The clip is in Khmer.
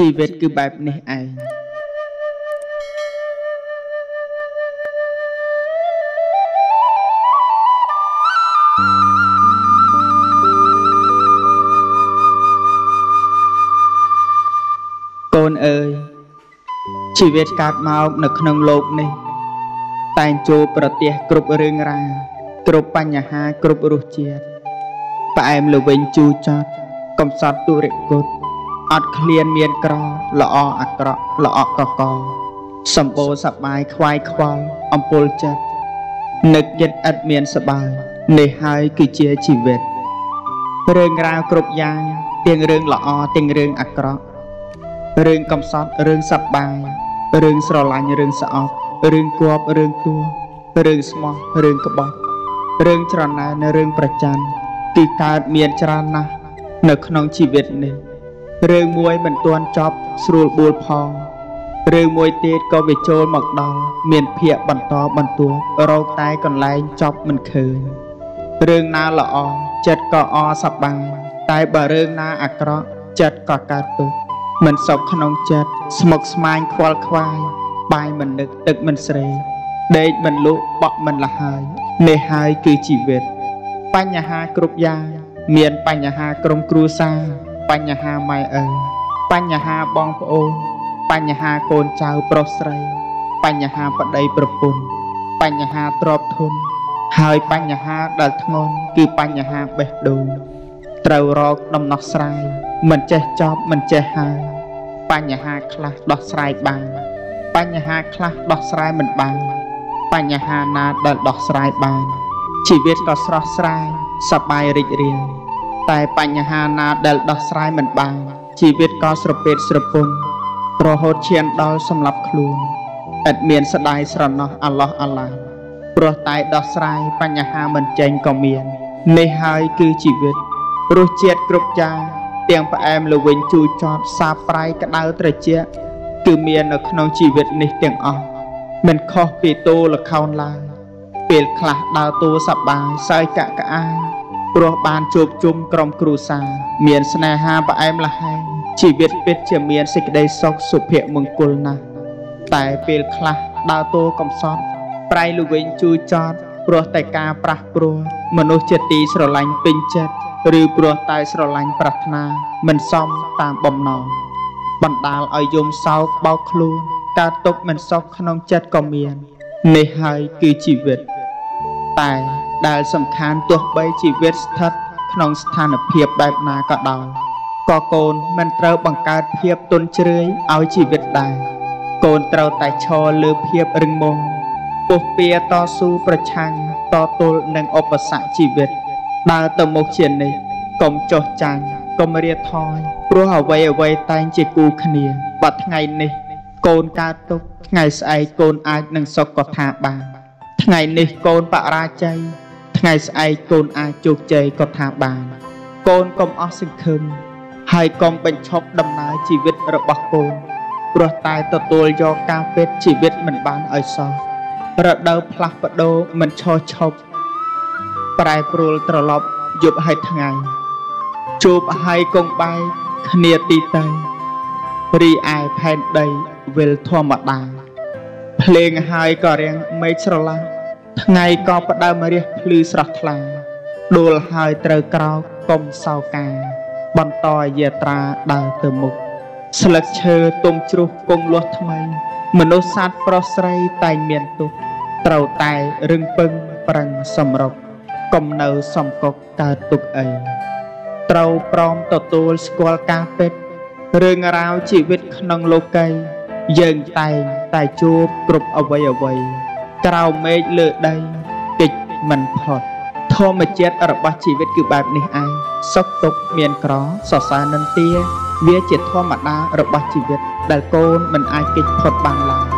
ជីវិតគឺបែបនេះឯងកូនអើយជីវិតកើតមកនៅក្នុងលោកនេះ តែងជួបប្រទះគ្រប់រឿងរ៉ាវគ្រប់បញ្ហាគ្រប់រសជាតិផ្អែមល្វីងជូរចត់កំសត់ទុរិគុណ អត់ឃ្លានមានក្រល្អអាក្រក់ល្អកកសម្បូរសបាយខ្វាយខ្វល់អំពុលចិត្តនឹកចិត្តឥតមានសបាយនេះហើយគឺជាជីវិតរឿងរ៉ាវគ្រប់យ៉ាងទាំងរឿងល្អទាំងរឿងអាក្រក់រឿងកំសត់រឿងសប្បាយរឿងស្រឡាញ់រឿងស្អប់រឿងគប់រឿងទួរឿងស្មោះរឿងក្បត់រឿងច្រណែនរឿងប្រច័ណ្ឌគឺកើតមានច្រើនណាស់នៅក្នុងជីវិតនេះ រឿងមួយមិនទាន់ចប់ស្រួលបួលផងរឿងមួយទៀតក៏វាចូលមកដល់មានភាកបន្តបន្ទាប់រោគតែកន្លែងចប់មិនឃើញរឿងណាល្អចិត្តក៏អសប្បាយតែបើរឿងណាអាក្រក់ចិត្តក៏កើតទុក្ខមិនសុខក្នុងចិត្តស្មុគស្មាញខ្វល់ខ្វាយបាយមិននឹកទឹកមិនស្រេដេកមិនលក់បក់មិនលះហើយនេះហើយគឺជីវិត បញ្ហាគ្រប់យ៉ាងមានបញ្ហាក្រុមគ្រួសារ បញ្ហាម៉ែឪបញ្ហាបងប្អូន បញ្ហាកូនចៅប្រុសស្រី បញ្ហាប្តីប្រពន្ធបញ្ហាទ្រព្យធន ហើយបញ្ហាដែលធ្ងន់គឺបញ្ហាបេះដូងត្រូវរកដំណោះស្រាយមិនចេះចប់មិនចេះហើយបញ្ហាខ្លះដោះស្រាយបានបញ្ហាខ្លះដោះស្រាយមិនបានបញ្ហាណាដែលដោះស្រាយបានជីវិតក៏ស្រស់ស្រាយសប្បាយរីករាយ តែបញ្ហាណាដែលដោះស្រាយមិនបានជីវិតក៏ស្រពេតស្រពន់រហូតឈានដល់សម្លាប់ខ្លួនឥតមានស្ដាយស្រណោះអាឡោះអាឡាព្រោះតែដោះស្រាយបញ្ហាមិនចេញក៏មាននេះហើយគឺជីវិតរសជាតិគ្រប់យ៉ាងទាំងផ្អែមល្វីងជូរចត់សាបប្រៃក្តៅត្រជាក់គឺមាននៅក្នុងជីវិតនេះទាំងអស់មិនខុសពីតួលខោនឡើយពេលខ្លះដើរតួសប្បាយសើចកក្អាយ ព្រោះបានជួបជុំក្រុមគ្រួសារមានស្នេហាផ្អែមល្ហែមជីវិតពិតជាមានសេចក្តីសុខសុភមង្គលណាស់តែពេលខ្លះដើរតួកំសត់ប្រៃល្វីងជួយចត់ព្រោះតែការប្រះព្រោះមនុស្សជាទីស្រឡាញ់ពេញចិត្តឬព្រោះតែស្រឡាញ់ប្រាថ្នាមិនសមតាមបំណងបណ្ដាលឲ្យយំសោកបោកខ្លួនកើតទុកមិនសុខក្នុងចិត្តក៏មាន នេះហើយគឺជីវិតតែ ដែលសំខាន់ទោះបីជីវិតស្ថិតក្នុងស្ថានភាពបែបណាក៏ដោយក៏កូនមិនត្រូវបង្កើតភាពទន់ជ្រាយឲ្យជីវិតដែរកូនត្រូវតែឈរលើភាពរឹងមាំពុះពៀតស៊ូប្រឆាំងតទល់នឹងឧបសគ្គជីវិត ដើរទៅមុខជានិច្ចកុំចុះចាញ់កុំរៀថយព្រោះអ្វីអ្វីតែងជាគូគ្នាបាត់ថ្ងៃនេះ កូនកើតទុកថ្ងៃស្អែកកូនអាចនឹងសុខក៏ថាបានថ្ងៃនេះកូនបរាជ័យ ថ្ងៃស្អែកកូនអាចជោគជ័យក៏ថាបានកូនកុំអស់សង្ឃឹមហើយកុំបញ្ឈប់ដំណើរជីវិតរបស់កូនព្រោះតែទទួលយកការពេតជីវិតមិនបានឲ្យសោះរដូវផ្លាស់ប្ដូរមិនឈរឈប់ប្រែប្រួលត្រឡប់យប់ហើយថ្ងៃជួបហើយកងបែកគ្នាទីទៅរីឯផែនដីវិលធម្មតាភ្លេងហើយក៏រៀងមេឃស្រឡះ ថ្ងៃក៏ផ្ដើមរះភ្លឺស្រស់ថ្លាដួលហើយត្រូវក្រោកកុំសោកា បន្តយាត្រាដើរទៅមុខស្លឹកឈើទុំជ្រុះគង់លាស់ថ្មី មនុស្សសត្វប្រុសស្រីតែងមានទុកត្រូវតែរឹងពឹងប្រឹងសម្រុកកុំនៅសំកុកកើតទុកអីត្រូវព្រមទទួលស្គាល់ការពិតរឿងរ៉ាវជីវិតក្នុងលោកីយើងតែងតែជួបគ្រប់អវ័យអវ័យ ក្រៅមេឃលើដីកិច្ចមិនផុតធម្មជាតិរបស់ជីវិតគឺបែបនេះឯងសុខទុក្ខមានក្រសរសើរនិន្ទា វាជាធម្មតារបស់ជីវិត ដែលកូនមិនអាចគេចផុតបានឡើយ